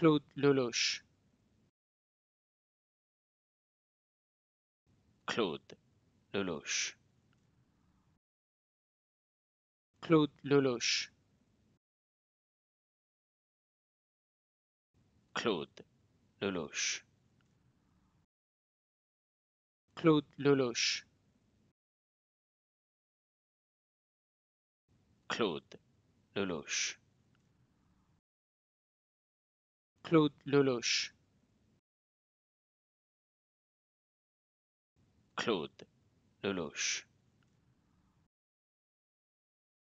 Claude Lelouch. Claude Lelouch. Claude Lelouch. Claude Lelouch. Claude Lelouch. Claude Lelouch. Claude Lelouch. Claude Lelouch.